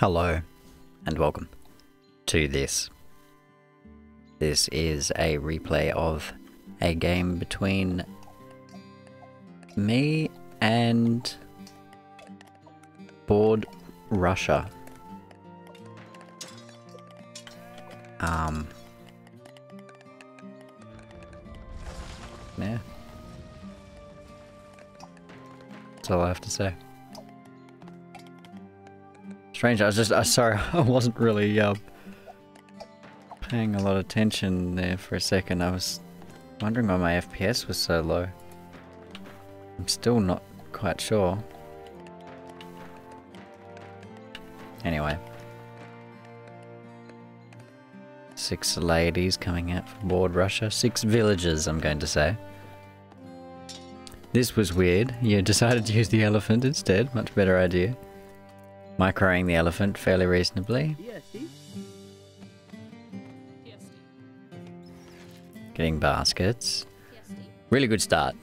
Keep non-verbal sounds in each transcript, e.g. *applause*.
Hello, and welcome to this. This is a replay of a game between me and Board Russia. Um. Yeah. That's all I have to say. Strange, I was just, uh, sorry, *laughs* I wasn't really uh, paying a lot of attention there for a second. I was wondering why my FPS was so low. I'm still not quite sure. Anyway. Six ladies coming out from BoredRusher. Six villages, I'm going to say. This was weird. You *laughs* decided to use the elephant instead. Much better idea. Microing the elephant fairly reasonably. Getting baskets. Really good start.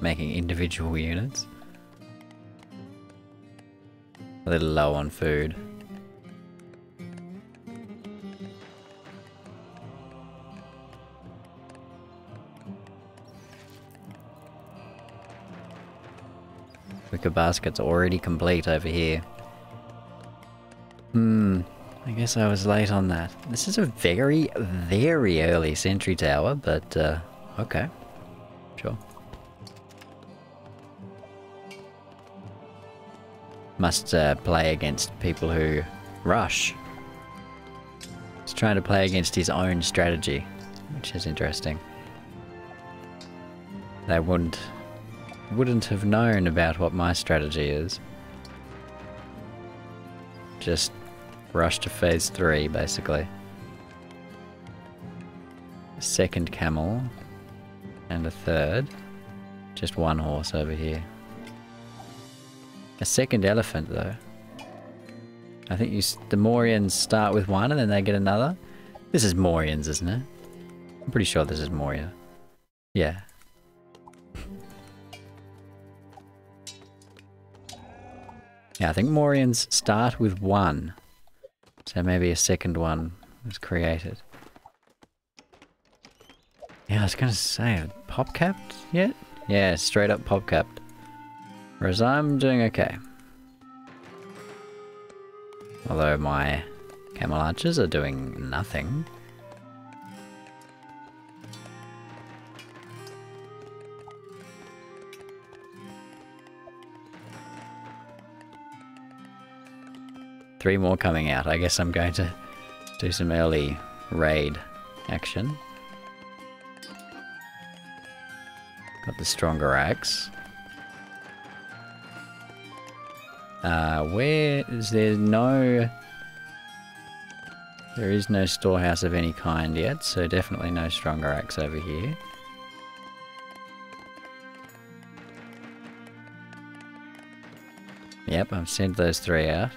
Making individual units. A little low on food. Wicker basket's already complete over here. Hmm, I guess I was late on that. This is a very, very early sentry tower, but uh, okay. Sure. Must uh, play against people who rush. He's trying to play against his own strategy, which is interesting. They wouldn't wouldn't have known about what my strategy is. Just rush to phase three, basically. A second camel and a third. Just one horse over here. A second elephant, though. I think you the Mauryans start with one and then they get another. This is Mauryans, isn't it? I'm pretty sure this is Maurya. Yeah. Yeah, I think Mauryans start with one. So maybe a second one was created. Yeah, I was gonna say, pop capped yet? Yeah, straight up pop capped. Whereas I'm doing okay. Although my camel archers are doing nothing. Three more coming out. I guess I'm going to do some early raid action. Got the stronger axe. Uh, where is there no... There is no storehouse of any kind yet, so definitely no stronger axe over here. Yep, I've sent those three out.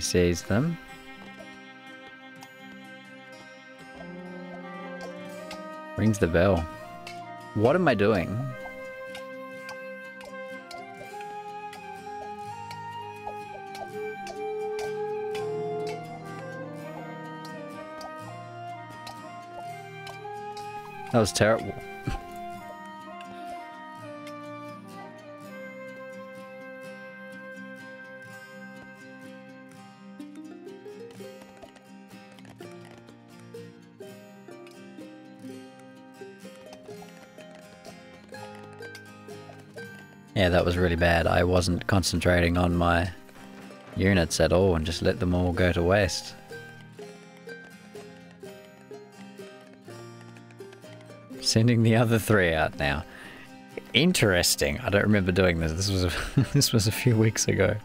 Sees them. Rings the bell. What am I doing? That was terrible. Yeah, that was really bad. I wasn't concentrating on my units at all and just let them all go to waste. Sending the other three out now. Interesting. I don't remember doing this. This was a, *laughs* this was a few weeks ago.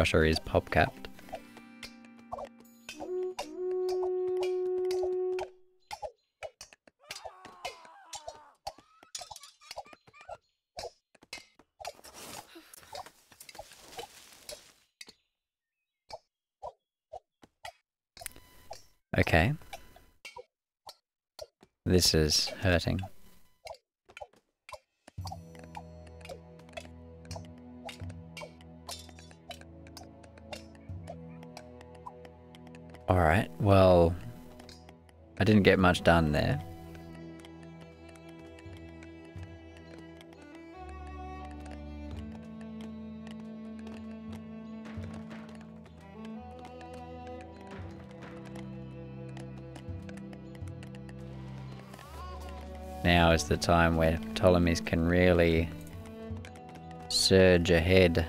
Rusher is pop capped. Okay. This is hurting. Alright, well... I didn't get much done there. Now is the time where Ptolemies can really surge ahead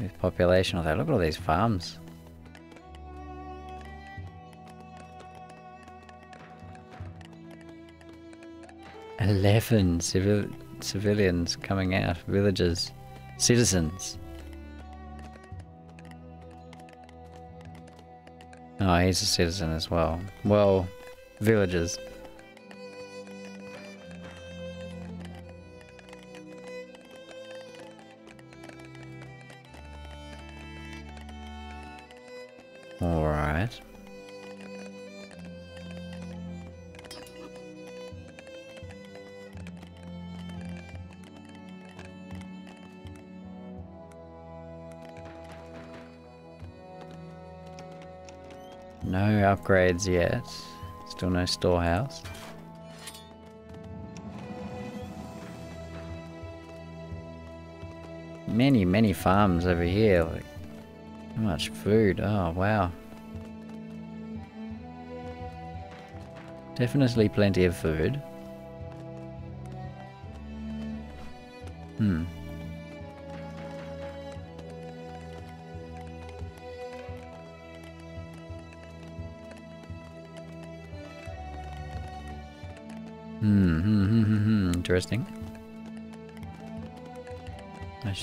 with population. Although look at all these farms. Eleven civil civilians coming out, villagers, citizens. Oh, he's a citizen as well. Well, villagers. Alright. No upgrades yet. Still no storehouse. Many, many farms over here. Like, how much food? Oh, wow. Definitely plenty of food.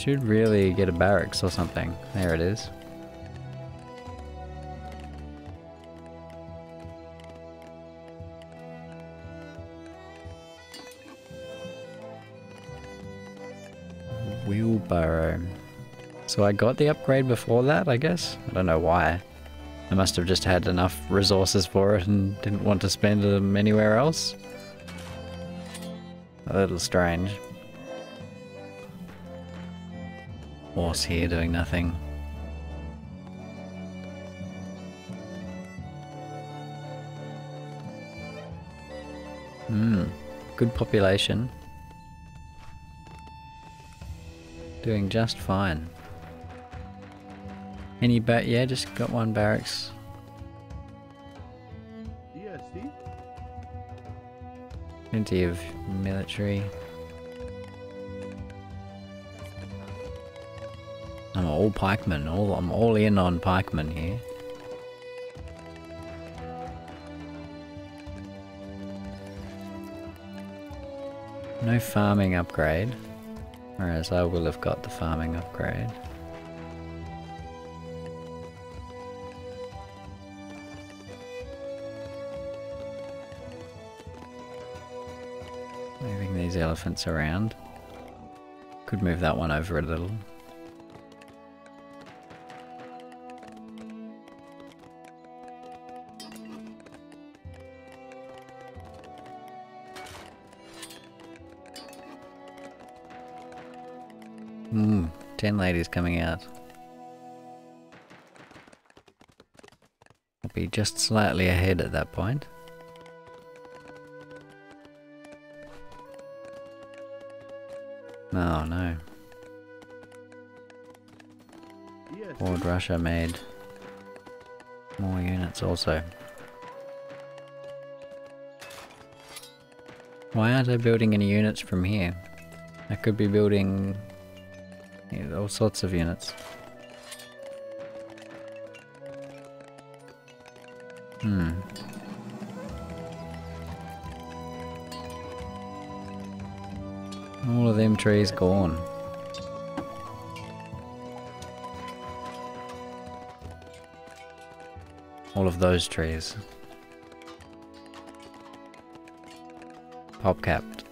Should really get a barracks or something. There it is. Wheelbarrow. So I got the upgrade before that, I guess? I don't know why. I must have just had enough resources for it and didn't want to spend them anywhere else. A little strange. Horse here doing nothing. Hmm, good population. Doing just fine. Any bat? Yeah, just got one barracks. Plenty of military. I'm all I'm all in on pikemen here. No farming upgrade, whereas I will have got the farming upgrade. Moving these elephants around. Could move that one over a little. 10 ladies coming out. I'll be just slightly ahead at that point. Oh no. BoredRusher made more units also. Why aren't I building any units from here? I could be building all sorts of units. Hmm. All of them trees gone. All of those trees. Pop capped.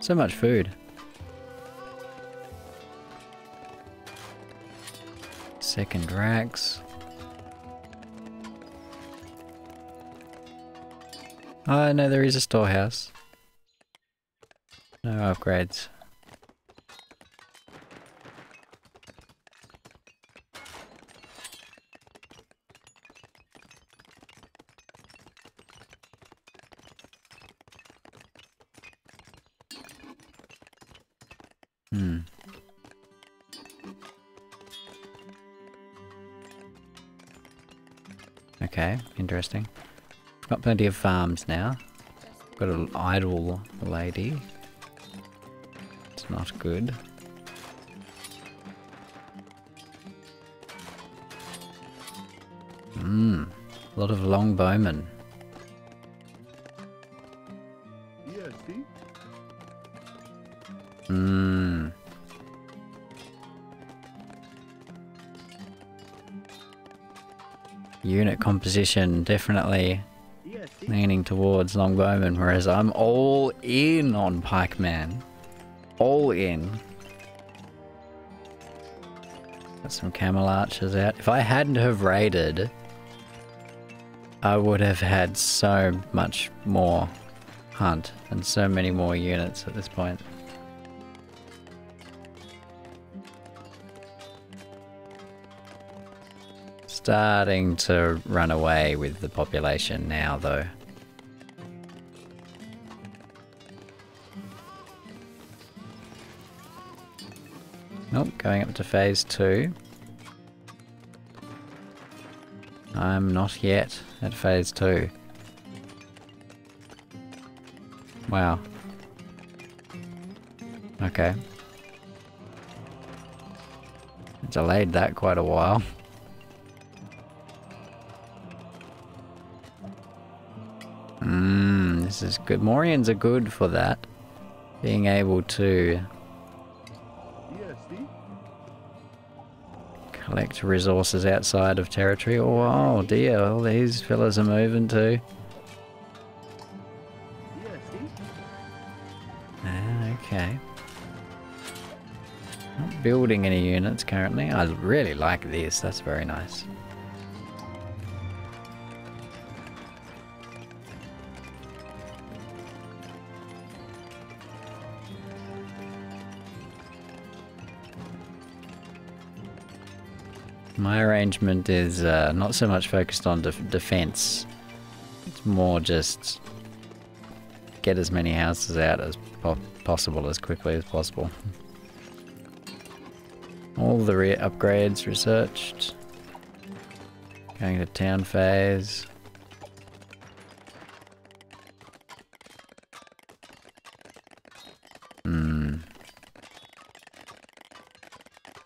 So much food. Second racks. Oh uh, no, there is a storehouse. No upgrades. Interesting. Got plenty of farms now. Got an idle lady. It's not good. Mmm. A lot of longbowmen. Unit composition definitely leaning towards longbowmen, whereas I'm all in on pikeman. All in. Got some camel archers out. If I hadn't have raided, I would have had so much more hunt and so many more units at this point. Starting to run away with the population now, though. Nope, going up to phase two. I'm not yet at phase two. Wow. Okay. Delayed that quite a while. *laughs* this is good. Mauryans are good for that. Being able to collect resources outside of territory. Oh, oh dear, all these fellas are moving too. Ah, okay. Not building any units currently. I really like this, that's very nice. My arrangement is uh, not so much focused on def- defense. It's more just get as many houses out as po- possible as quickly as possible. All the re- upgrades researched. Going to town phase. Hmm.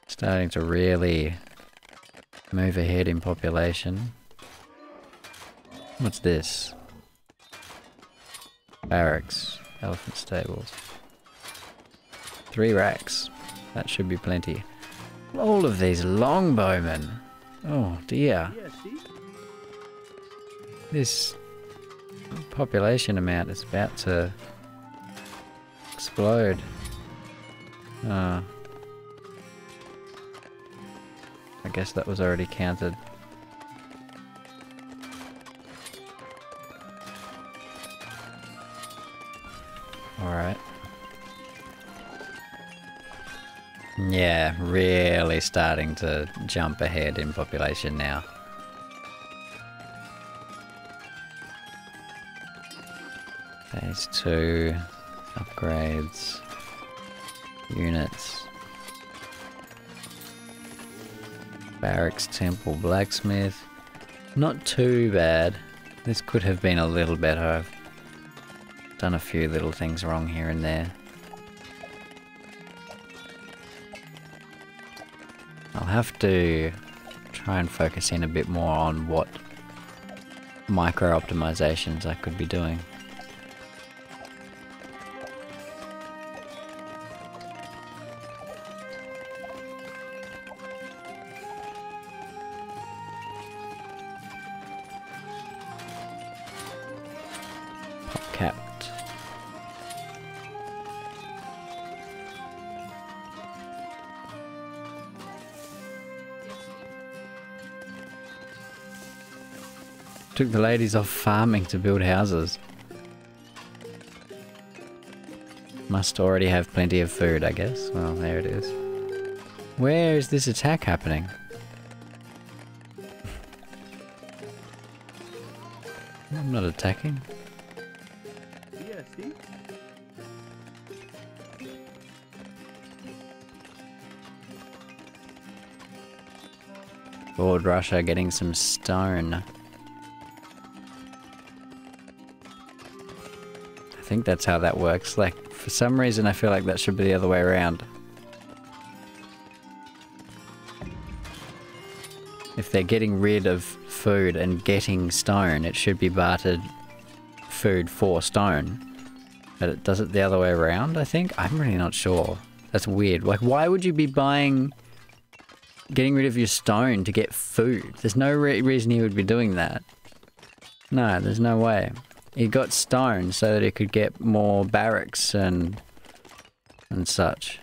Starting to really move ahead in population. What's this? Barracks, elephant stables. Three racks. That should be plenty. All of these longbowmen. Oh dear. This population amount is about to explode. Ah. I guess that was already counted. Alright. Yeah, really starting to jump ahead in population now. Phase 2, upgrades, units, barracks, temple, blacksmith. Not too bad. This could have been a little better. I've done a few little things wrong here and there. I'll have to try and focus in a bit more on what micro optimizations I could be doing. Took the ladies off farming to build houses. Must already have plenty of food, I guess. Well, there it is. Where is this attack happening? *laughs* I'm not attacking. EST? BoredRusher getting some stone. Think that's how that works. Like, for some reason I feel like that should be the other way around. If they're getting rid of food and getting stone, it should be bartered food for stone. But it does it the other way around, I think? I'm really not sure. That's weird. Like, why would you be buying... Getting rid of your stone to get food? There's no re reason he would be doing that. No, there's no way. He got stone so that he could get more barracks and... and such.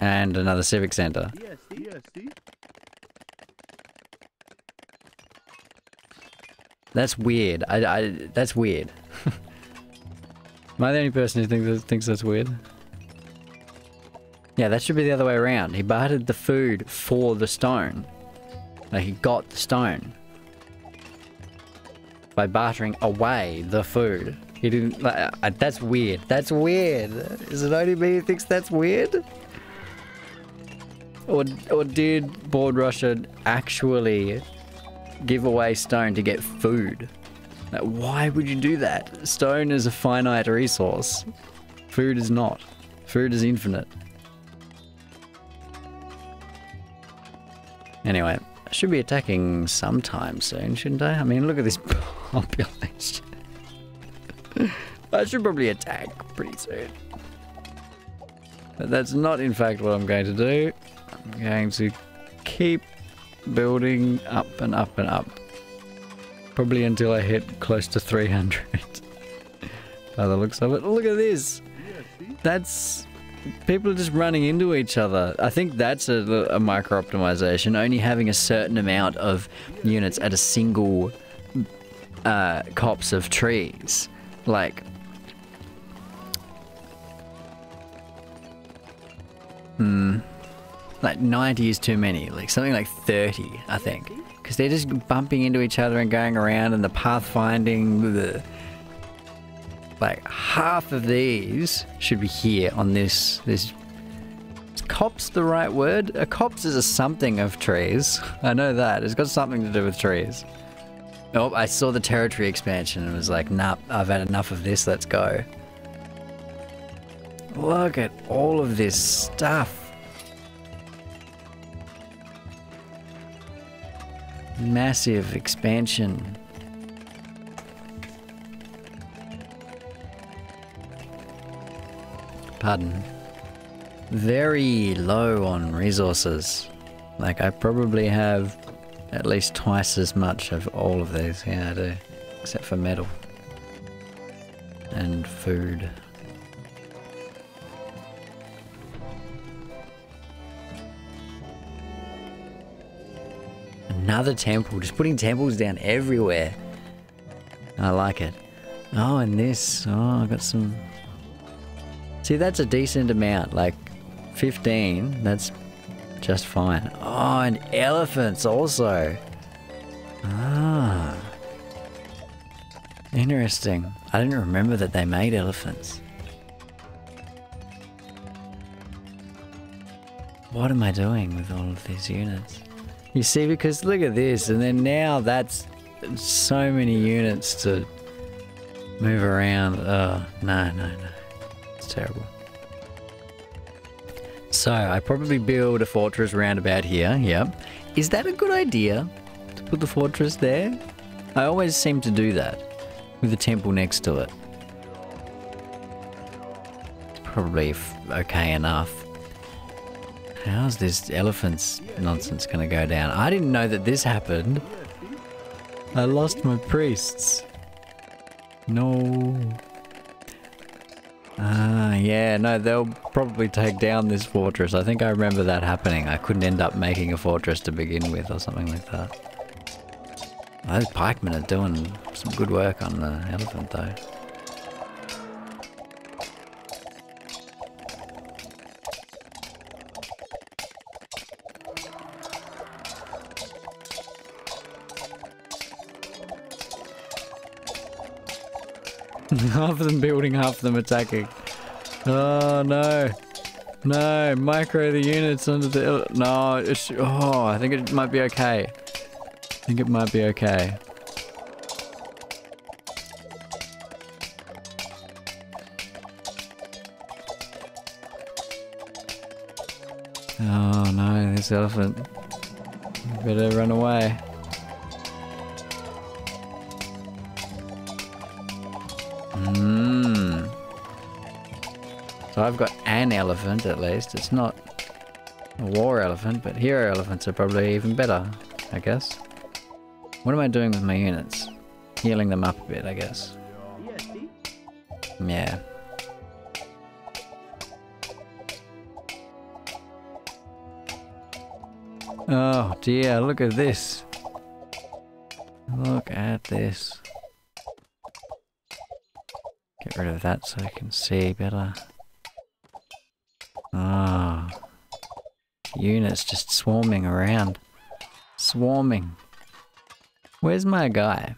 And another civic center. That's weird. I, I that's weird. *laughs* Am I the only person who thinks thinks that's weird? Yeah, that should be the other way around. He bartered the food for the stone. Like he got the stone by bartering away the food. He didn't. Like, uh, that's weird. That's weird. Is it only me who thinks that's weird? Or or did BoredRusher actually give away stone to get food. Like, why would you do that? Stone is a finite resource. Food is not. Food is infinite. Anyway, I should be attacking sometime soon, shouldn't I? I mean, look at this *laughs* population. I should probably attack pretty soon. But that's not in fact what I'm going to do. I'm going to keep building up and up and up. Probably until I hit close to 300. *laughs* By the looks of it. Look at this. That's... People are just running into each other. I think that's a, a micro optimization. Only having a certain amount of units at a single uh, copse of trees. Like... Hmm like 90 is too many like something like 30 i think. Because they're just bumping into each other and going around and the pathfinding the like half of these should be here on this this is copse the right word? A copse is a something of trees. *laughs* I know that. It's got something to do with trees oh i saw the territory expansion and was like nah i've had enough of this let's go look at all of this stuff massive expansion. Pardon. Very low on resources. Like I probably have at least twice as much of all of these. Yeah, I do. Except for metal. And food. Another temple. Just putting temples down everywhere. I like it. Oh, and this. Oh, I got some... See, that's a decent amount. Like, 15. That's just fine. Oh, and elephants also. Ah. Interesting. I didn't remember that they made elephants. What am I doing with all of these units? You see, because look at this, and then now that's so many units to move around. Oh, no, no, no. It's terrible. So, I probably build a fortress round about here, yep. Is that a good idea? To put the fortress there? I always seem to do that. With the temple next to it. It's probably okay enough. How's this elephant's nonsense gonna go down? I didn't know that this happened. I lost my priests. No. Ah, yeah, no, they'll probably take down this fortress. I think I remember that happening. I couldn't end up making a fortress to begin with or something like that. Those pikemen are doing some good work on the elephant though. Half of them building, half of them attacking. Oh no. No, micro the units under the... No, it's... Oh, I think it might be okay. I think it might be okay. Oh no, this elephant. Better run away. Hmm. So I've got an elephant at least. It's not a war elephant, but hero elephants are probably even better, I guess. What am I doing with my units? Healing them up a bit, I guess. Yeah. Oh dear, look at this. Look at this. Get rid of that so I can see better. Ah. Units just swarming around. Swarming. Where's my guy?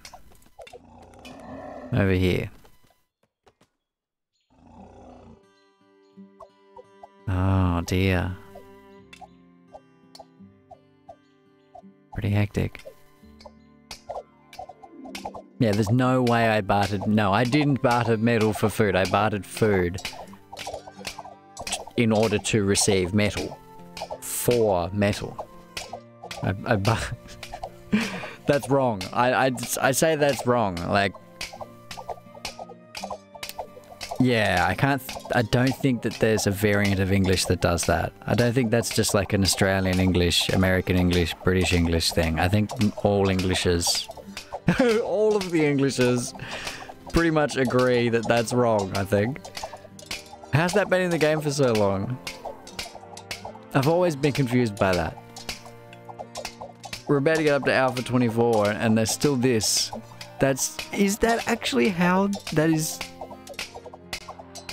Over here. Oh dear. Pretty hectic. Yeah, there's no way I bartered. No, I didn't barter metal for food. I bartered food in order to receive metal. For metal. I, I *laughs* that's wrong. I, I, I say that's wrong. Like, yeah, I can't. I don't think that there's a variant of English that does that. I don't think that's just like an Australian English, American English, British English thing. I think all Englishes, *laughs* all of the Englishes, pretty much agree that that's wrong. I think. How's that been in the game for so long? I've always been confused by that. We're about to get up to Alpha 24, and there's still this. That's is that actually how that is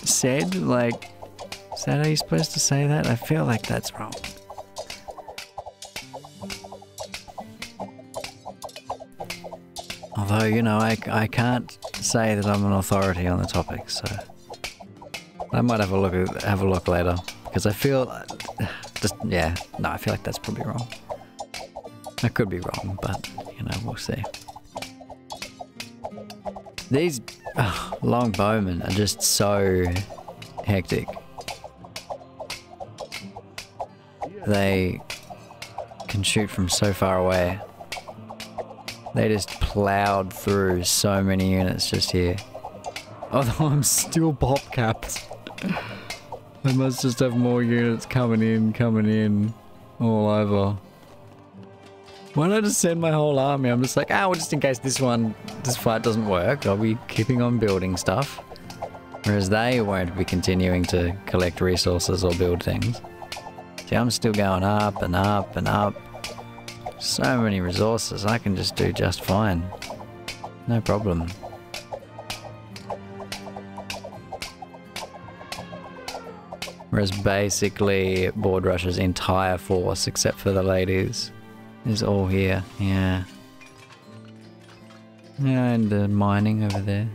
said? Like, is that how you're supposed to say that? I feel like that's wrong. Although, you know, I, I can't say that I'm an authority on the topic, so I might have a look have a look later because I feel just yeah no I feel like that's probably wrong. I could be wrong, but you know we'll see. These long bowmen are just so hectic. They can shoot from so far away. They just plowed through so many units just here. Although I'm still pop capped. I must just have more units coming in, coming in, all over. Why don't I just send my whole army? I'm just like, ah, well, just in case this one, this fight doesn't work, I'll be keeping on building stuff. Whereas they won't be continuing to collect resources or build things. See, I'm still going up and up and up. So many resources, I can just do just fine. No problem. Whereas basically BoredRusher's entire force, except for the ladies, is all here. Yeah. Yeah, and the mining over there.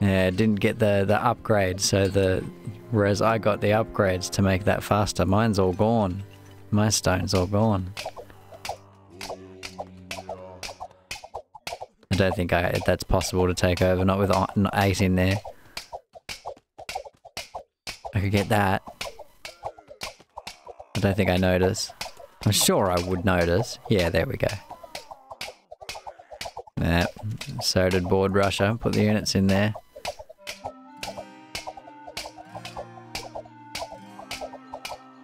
Yeah, didn't get the, the upgrade, so the... Whereas I got the upgrades to make that faster. Mine's all gone. My stone's all gone. Don't think I, that's possible to take over, not with uh, 8 in there. I could get that. I don't think I notice. I'm sure I would notice. Yeah, there we go. Yeah, so did BoredRusher. Put the units in there.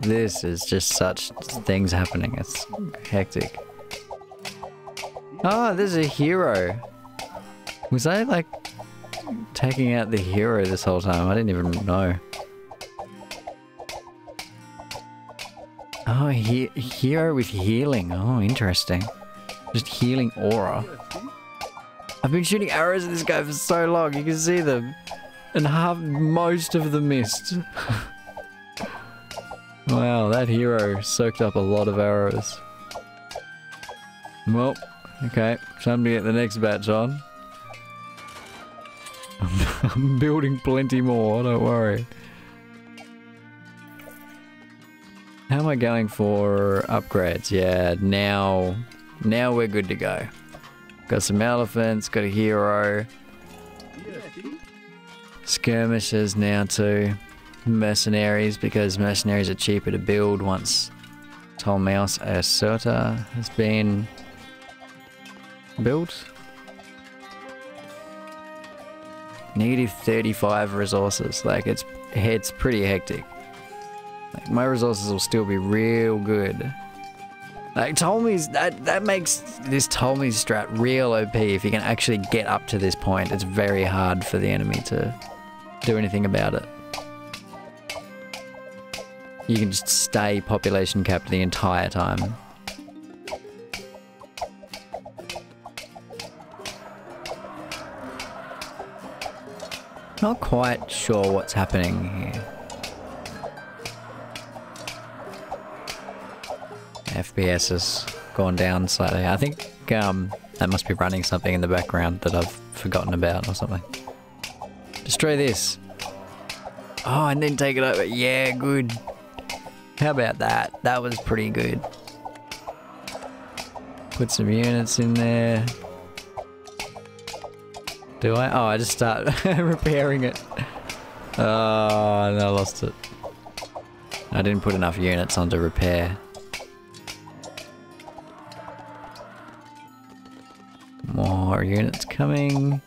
This is just such things happening. It's hectic. Oh, there's a hero. Was I like... taking out the hero this whole time. I didn't even know. Oh, he hero with healing. Oh, interesting. Just healing aura. I've been shooting arrows at this guy for so long. You can see them. And half, most of them missed. *laughs* wow, that hero soaked up a lot of arrows. Well, okay. Time to get the next batch on. *laughs* I'm building plenty more, don't worry. How am I going for upgrades? Yeah, now, now we're good to go. Got some elephants, got a hero, skirmishers now too, mercenaries because mercenaries are cheaper to build once Tolmaeus Acerta has been built. Negative 35 resources, like it's it's pretty hectic. Like my resources will still be real good. Like Ptolemy's that that makes this Ptolemy strat real OP if you can actually get up to this point. It's very hard for the enemy to do anything about it. You can just stay population capped the entire time. Not quite sure what's happening here. FPS has gone down slightly. I think um, that must be running something in the background that I've forgotten about or something. Destroy this. Oh, and then take it over. Yeah, good. How about that? That was pretty good. Put some units in there. Do I? Oh, I just start *laughs* repairing it. Oh, and I lost it. I didn't put enough units onto repair. More units coming.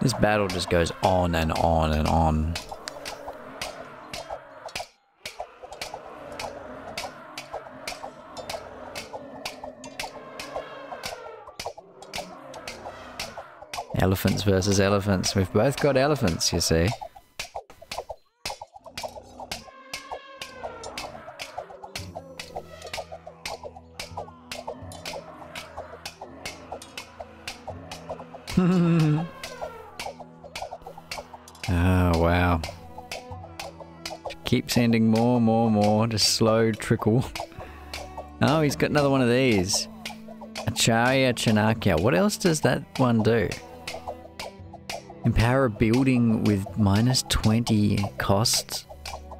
This battle just goes on and on and on. Elephants versus elephants. We've both got elephants, you see. *laughs* oh, wow. Keep sending more, more, more. Just slow trickle. *laughs* Oh, he's got another one of these. Acharya Chanakya. What else does that one do? Empower a building with minus 20 costs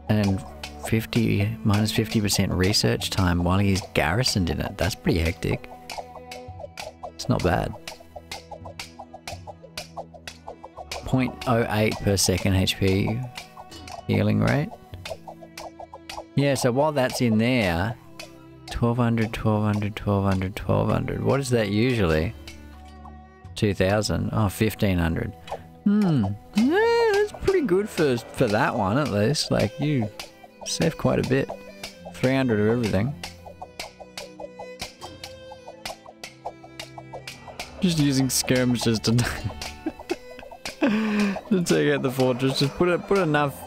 and 50 minus 50% research time while he's garrisoned in it. That's pretty hectic. It's not bad. 0.08 per second HP healing rate. Yeah, so while that's in there, 1200, 1200, 1200, 1200. What is that usually? 2000. Oh, 1500. Hmm. Yeah, that's pretty good for for that one at least. Like you save quite a bit. 300 of everything. Just using skirmishes to *laughs* to take out the fortress. Just put put enough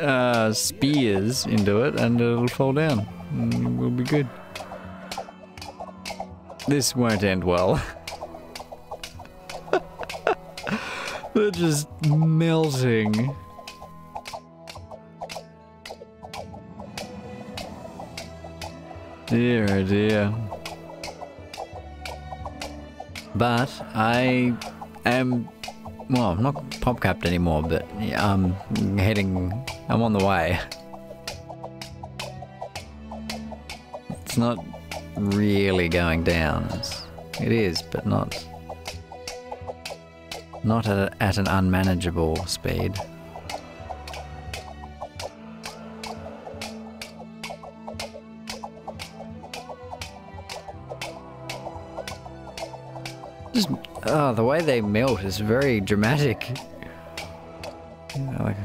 uh, spears into it, and it'll fall down. And we'll be good. This won't end well. *laughs* They're just melting. Dear, oh dear. But I am, well, I'm not pop capped anymore, but I'm heading, I'm on the way. It's not really going down. It's, it is, but not, not at, a, at an unmanageable speed. Just, oh, the way they melt is very dramatic. Like,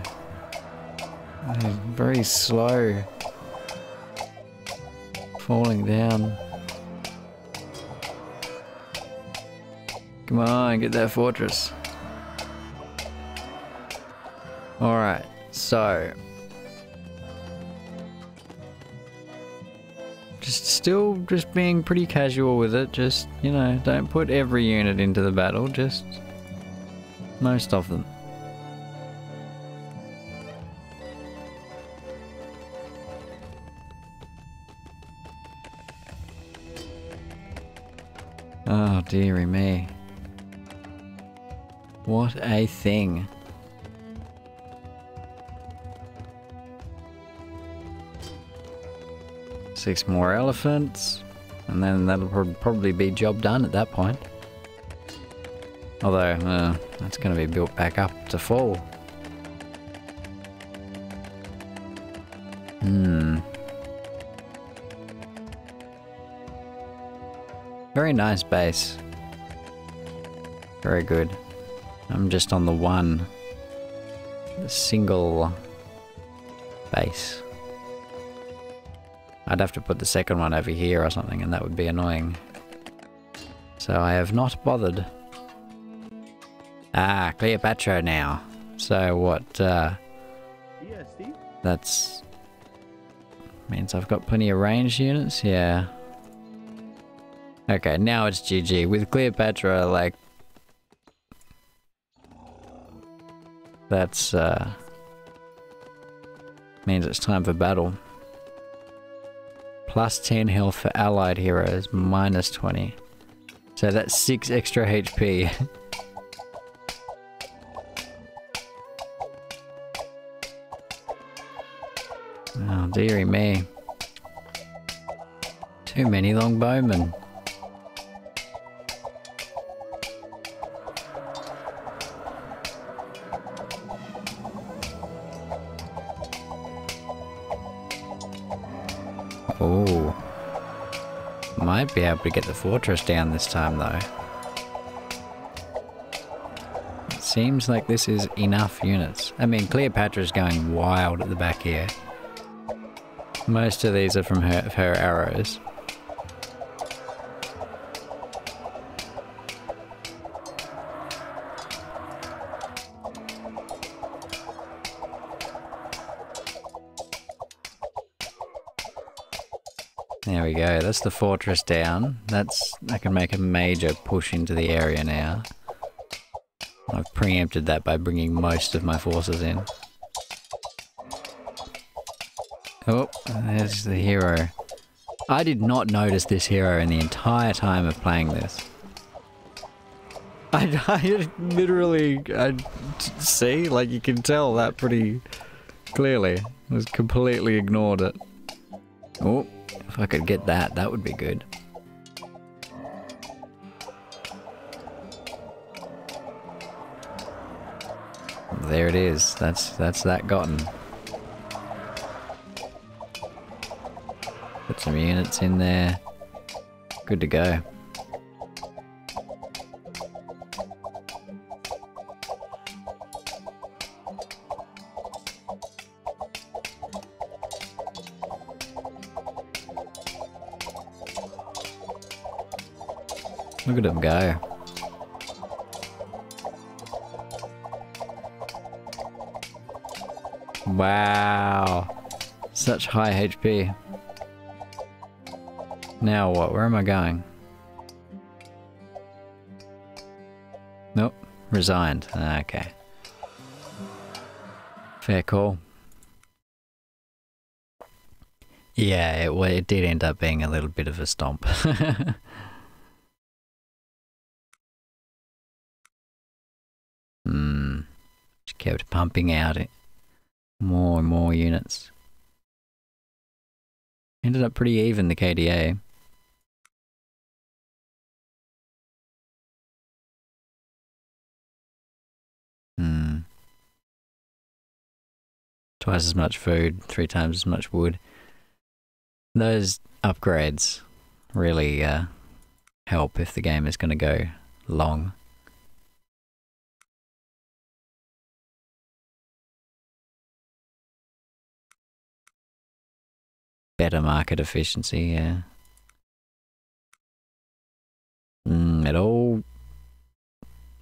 very slow. Falling down. Come on, get that fortress. Alright, so. Just still just being pretty casual with it. Just, you know, don't put every unit into the battle, just most of them. Oh, dearie me. What a thing. Six more elephants, and then that'll prob- probably be job done at that point. Although, uh, that's going to be built back up to full. Hmm. Very nice base. Very good. I'm just on the one the single base. I'd have to put the second one over here or something and that would be annoying. So I have not bothered. Ah, Cleopatra now. So what, uh, that's... Means I've got plenty of ranged units? Yeah. Okay, now it's GG. With Cleopatra, like... That's, uh... Means it's time for battle. Plus 10 health for allied heroes, minus 20. So that's 6 extra HP. *laughs* oh, dearie me. Too many longbowmen. Oh. Might be able to get the fortress down this time though. Seems like this is enough units. I mean, Cleopatra's going wild at the back here. Most of these are from her, her arrows. The fortress down. That's, I can make a major push into the area now. I've preempted that by bringing most of my forces in. Oh, there's the hero. I did not notice this hero in the entire time of playing this. *laughs* I, I literally, I see, like you can tell that pretty clearly. I was completely ignored it. If I could get that, that would be good. There it is. That's that's that gotten. Put some units in there. Good to go. Look at him go. Wow. Such high HP. Now what? Where am I going? Nope. Resigned. Ah, Okay. Fair call. Yeah, it, wa- it did end up being a little bit of a stomp. *laughs* kept pumping out. More and more units. Ended up pretty even, the KDA. Hmm. Twice as much food, three times as much wood. Those upgrades really uh, help if the game is going to go long. Better market efficiency, yeah. Mm, it all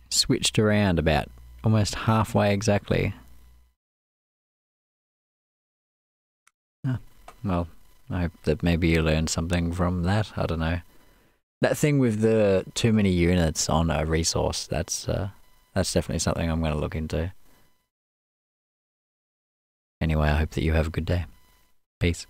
switched around about almost halfway exactly. Well, I hope that maybe you learned something from that. I don't know. That thing with the too many units on a resource, that's uh, that's definitely something I'm going to look into. Anyway, I hope that you have a good day. Peace.